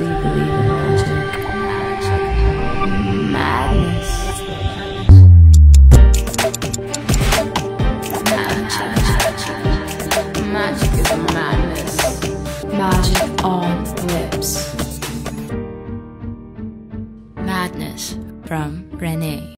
Do you believe in magic? Madness. Magic is madness. Magic on lips. Madness from Renee.